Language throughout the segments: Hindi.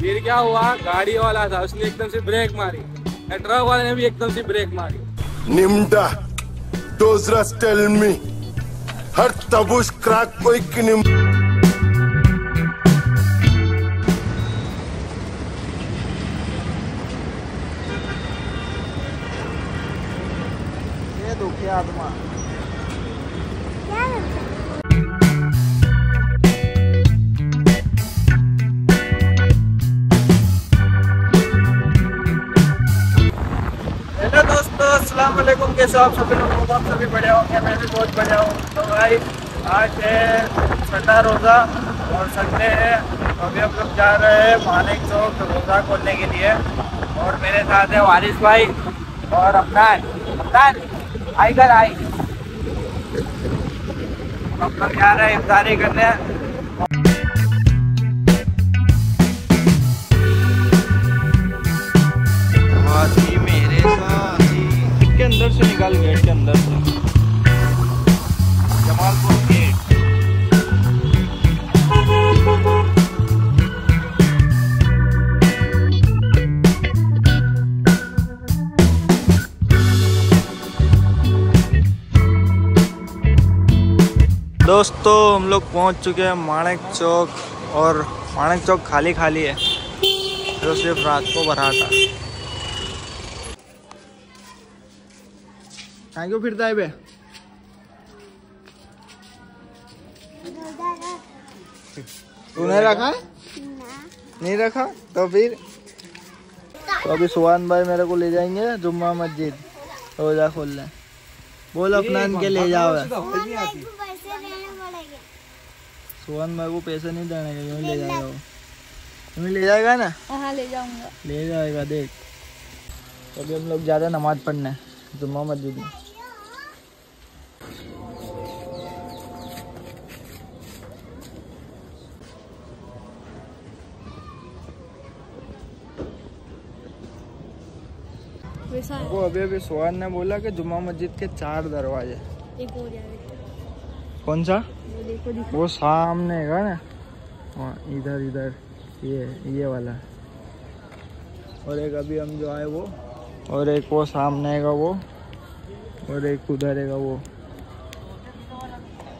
फिर क्या हुआ गाड़ी वाला था उसने एकदम से ब्रेक मारी ट्रक वाले ने भी एकदम से ब्रेक मारी Nimda. Dozras tell me. Her tabush crack oikinim. ये दुखी आत्मा वालेकुम, कैसे आप सभी लोग? आप सभी बढ़िया होंगे मैं भी बहुत बढ़िया हूँ। तो भाई आज है छठा रोज़ा और संडे है। तो अभी हम लोग जा रहे हैं मानिक चौक रोज़ा खोलने के लिए। और मेरे साथ है वारिस भाई और अफनान। अफनान आई कर आई हम लोग जा रहे हैं इफ्तारी करने। से निकाल गेट के अंदर से। जमालपुर दोस्तों, हम लोग पहुँच चुके हैं माणक चौक और माणक चौक खाली खाली है। जो सिर्फ़ रात को भरा था कहाँ क्यों फिरता है बे तूने रखा है? नहीं रखा? तो फिर? तो अभी सुहान भाई मेरे को ले जाएँगे जुम्मा मस्जिद। रोजा खोलने बोल अपना के ले जाओ। सुहान भाई को पैसे नहीं देने के यूँ ले जाएगा वो। तुम्हें ले जाएगा ना? हाँ ले जाऊँगा। ले जाएगा देख। तो अभी हम लोग जा रहे हैं नमाज़ पढ़ने जुम्मा मस्जिद में। वैसा है। वो अभी अभी सुहान ने बोला कि जुमा मस्जिद के चार दरवाजे। एक और कौन सा? वो देखो दिखा। वो सामने है ना? हाँ इधर इधर। ये ये वाला। और एक अभी हम जो आए वो और एक वो सामने का वो और एक उधर है वो।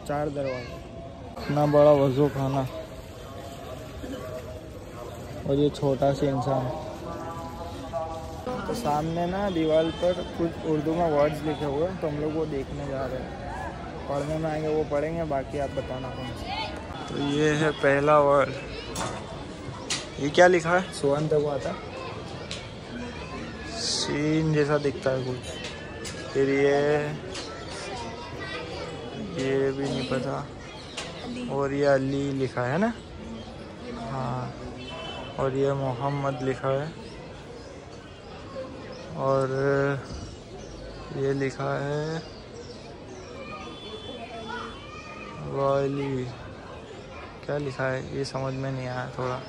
चार दरवाजे। इतना बड़ा वज़ू खाना। और ये छोटा सा इंसान। तो सामने ना दीवार पर कुछ उर्दू में वर्ड्स लिखे हुए हैं तो हम लोग वो देखने जा रहे हैं। पढ़ने में आएँगे वो पढ़ेंगे बाकी आप बताना कौन सा। तो ये है पहला वर्ड ये क्या लिखा है? सुवन तक आता सीन जैसा दिखता है कुछ। फिर ये ये भी नहीं पता। और ये अली लिखा है ना? हाँ। और ये मोहम्मद लिखा है। और, ये लिखा है वाली क्या लिखा है? ये समझ में नहीं आया थोड़ा।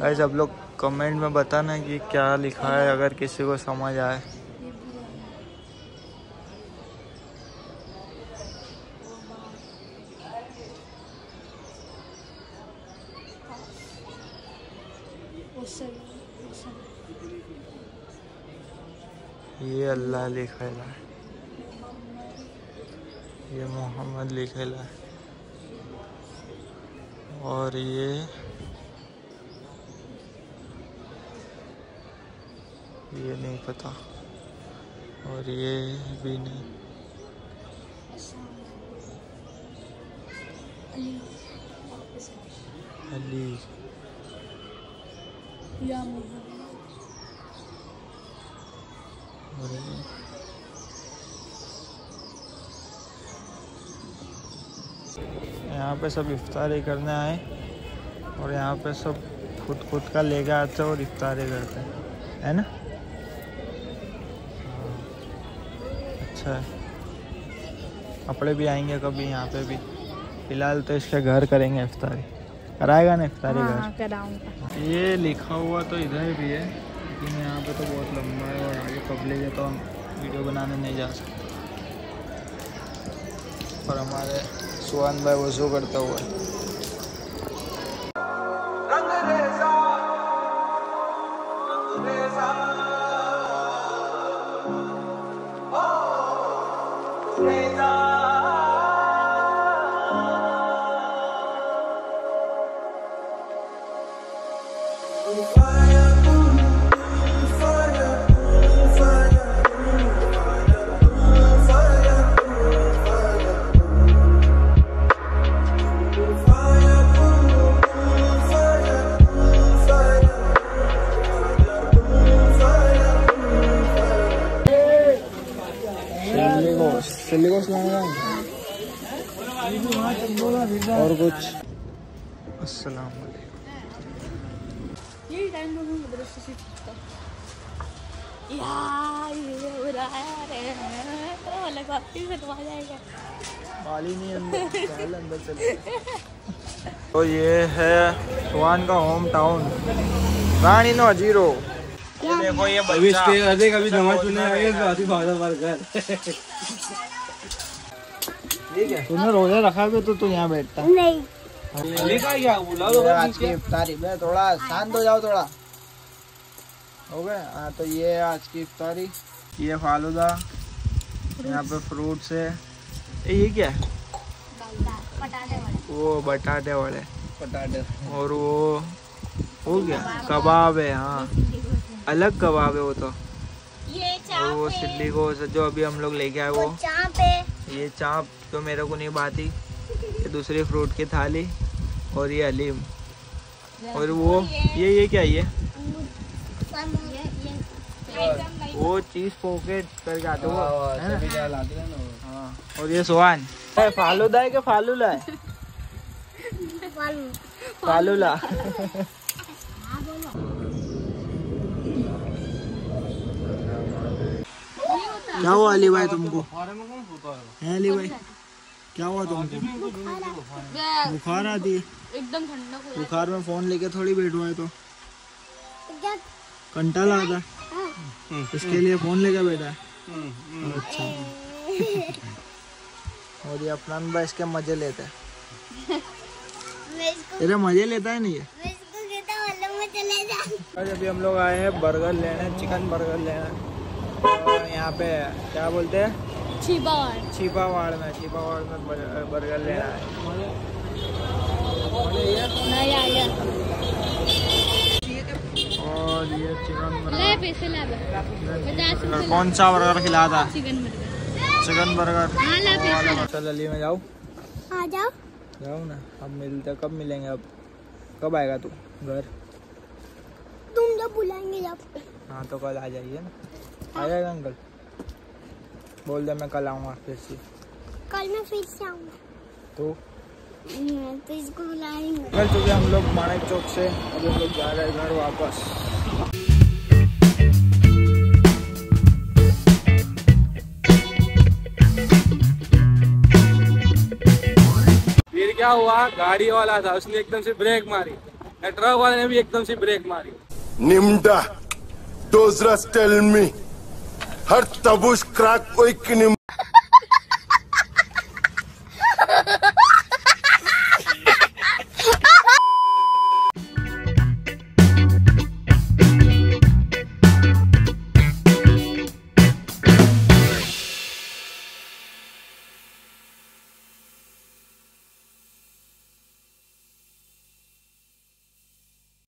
गाइस आप लोग कमेंट में बताना कि क्या लिखा है, अगर किसी को समझ आए। ये अल्लाह लिखेला है। ये मोहम्मद लिखेला है। और ये ये नहीं पता। और ये भी नहीं। अली। या मोहम्मद। और ये यहाँ पे सब इफ्तारी करने आए और यहाँ पे सब खुद खुद का लेके आते हैं और इफ्तारी करते हैं। है ना? हाँ, अच्छा है। कपड़े भी आएँगे कभी यहाँ पे भी। फ़िलहाल तो इसके घर करेंगे इफ्तारी। कराएगा ना इफ्तारी घर? हाँ कराऊँगा। ये लिखा हुआ तो इधर भी है। लेकिन यहाँ पे तो बहुत लंबा है और आगे पब्लिक है तो हम वीडियो बनाने नहीं जा सकते। और हमारे सुहान भाई वसू करता हुआ है। सिलिकोस लाएगा और कुछ? अस्सलाम ये टाइम तो ये है तो अलग तो आ जाएगा। माली नहीं अंदर चल अंदर चले। तो ये है सुहान का home town Rani no zero. ये देखो ये अभी बच्चा स्टे अरे कभी नमाज़ सुनने तो आती घर ठीक है। तूने रोजा रखा भी तो तू यहाँ बैठता। नहीं। आज की इफ्तारी में थोड़ा शांत हो जाओ थोड़ा। हो गए? हाँ तो ये आज की इफ्तारी। ये फालूदा यहाँ पे फ्रूट्स है। ये क्या है? वो बटाटे वाले। बटाटे। और वो हो गया कबाब है हाँ। अलग कबाब है वो तो। ये और वो सिल्ली को जो अभी हम लोग लेके आए वो चाप है। ये चाप तो मेरे को नहीं भाती। ये दूसरी फ्रूट की थाली और ये हलीम और वो ये ये क्या ये? वो चीज़ पॉकेट करके आते हो हाँ और ये सोहान। फालूदा है कि फालूला है? फालूला। क्या हुआ अली भाई तुमको? है अली भाई क्या हुआ तुमको बुखार आती है एकदम ठंडा बुखार में फ़ोन लेके थोड़ी बैठो है तो। कंटाला आता है। इसके लिए फ़ोन लेके बैठा है। अच्छा। और ये अपना भाई इसके मज़े लेते हैं। तेरे मज़े लेता है नहीं ये आज अभी हम लोग आए हैं बर्गर लेने चिकन बर्गर लेने। और यहाँ पे क्या बोलते हैं? छिपावाड़ में में बर- बर्गर लेना है और ये चिकन बर्गर कौन सा बर्गर खिला था? चिकन बर्गर चिकन बर्गर चल अली में जाओ। आ जाओ। जाओ ना अब मिलते कब मिलेंगे अब? कब आएगा तू घर? तुम जब बुलाएँगे जब। हाँ तो कल आ जाइए ना। आ जाएगा अंकल? बोल दे मैं कल आऊँगा फिर से। कल मैं फिर से आऊँगा। तो? मैं तो इसको बुलाएँगे। कल चुके हम लोग माणिक चौक से अभी हम लोग जा रहे हैं घर वापस। फिर क्या हुआ? गाड़ी वाला था उसने एकदम से ब्रेक मारी। ट्रक वाले ने भी एकदम से ब्रेक मारी। Nimda. Those rust हर तबूस क्राक कोई किन्हीं